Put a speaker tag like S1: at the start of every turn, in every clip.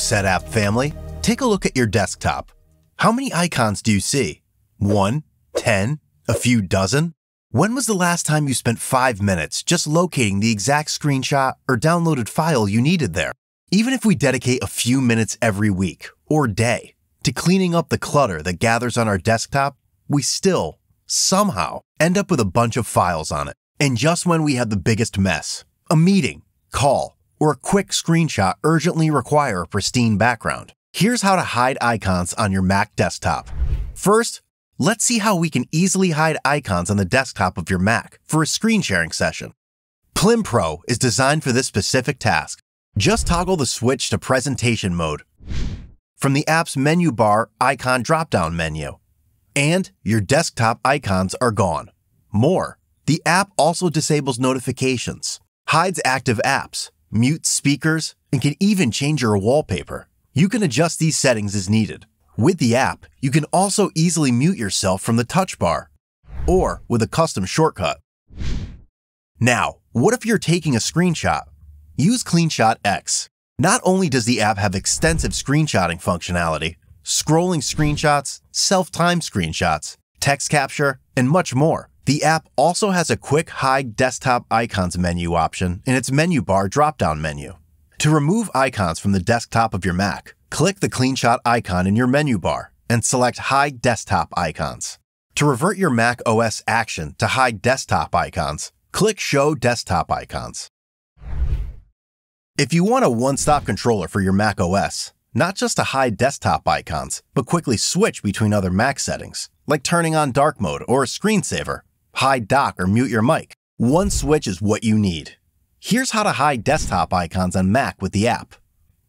S1: Setapp family. Take a look at your desktop. How many icons do you see? One? Ten? A few dozen? When was the last time you spent five minutes just locating the exact screenshot or downloaded file you needed there? Even if we dedicate a few minutes every week or day to cleaning up the clutter that gathers on our desktop, we still, somehow, end up with a bunch of files on it. And just when we have the biggest mess, a meeting, call, or a quick screenshot urgently require a pristine background. Here's how to hide icons on your Mac desktop. First, let's see how we can easily hide icons on the desktop of your Mac for a screen sharing session. Plim Pro is designed for this specific task. Just toggle the switch to presentation mode from the app's menu bar icon drop-down menu. And your desktop icons are gone. More, the app also disables notifications, hides active apps, mutes speakers, and can even change your wallpaper. You can adjust these settings as needed. With the app, you can also easily mute yourself from the touch bar or with a custom shortcut. Now, what if you're taking a screenshot? Use CleanShot X. Not only does the app have extensive screenshotting functionality, scrolling screenshots, self-time screenshots, text capture, and much more, the app also has a quick hide desktop icons menu option in its menu bar drop-down menu. To remove icons from the desktop of your Mac, click the CleanShot icon in your menu bar and select Hide Desktop Icons. To revert your Mac OS action to hide desktop icons, click Show Desktop Icons. If you want a one-stop controller for your Mac OS, not just to hide desktop icons, but quickly switch between other Mac settings, like turning on dark mode or a screensaver, hide dock or mute your mic, one switch is what you need. Here's how to hide desktop icons on Mac with the app.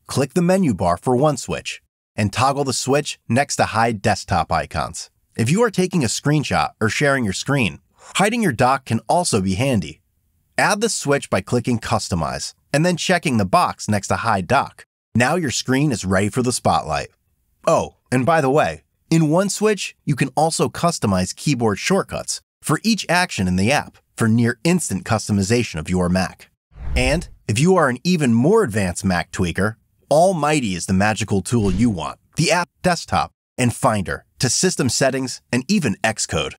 S1: Click the menu bar for one switch and toggle the switch next to hide desktop icons. If you are taking a screenshot or sharing your screen, hiding your dock can also be handy. Add the switch by clicking Customize and then checking the box next to Hide Dock. Now your screen is ready for the spotlight. Oh, and by the way, in one switch, you can also customize keyboard shortcuts for each action in the app for near instant customization of your Mac. And if you are an even more advanced Mac tweaker, Almighty is the magical tool you want, the app desktop and Finder to system settings and even Xcode.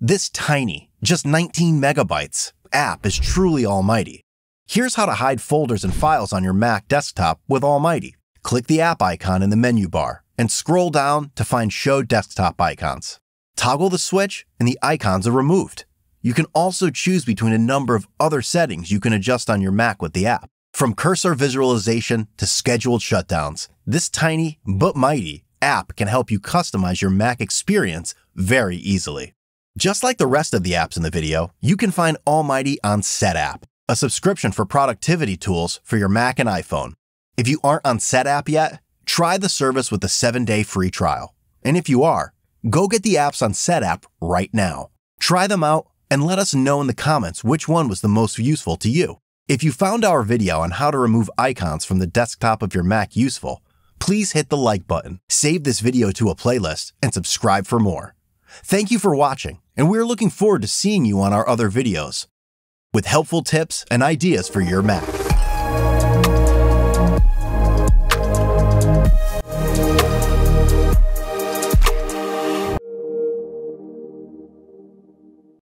S1: This tiny, just 19 megabytes, app is truly almighty. Here's how to hide folders and files on your Mac desktop with Almighty. Click the app icon in the menu bar and scroll down to find Show Desktop Icons. Toggle the switch and the icons are removed. You can also choose between a number of other settings you can adjust on your Mac with the app. From cursor visualization to scheduled shutdowns, this tiny but mighty app can help you customize your Mac experience very easily. Just like the rest of the apps in the video, you can find Almighty on Setapp, a subscription for productivity tools for your Mac and iPhone. If you aren't on Setapp yet, try the service with a 7-day free trial. And if you are, Go get the apps on Setapp right now. Try them out and let us know in the comments which one was the most useful to you. If you found our video on how to remove icons from the desktop of your Mac useful, please hit the like button, save this video to a playlist, and subscribe for more. Thank you for watching, and we're looking forward to seeing you on our other videos with helpful tips and ideas for your Mac.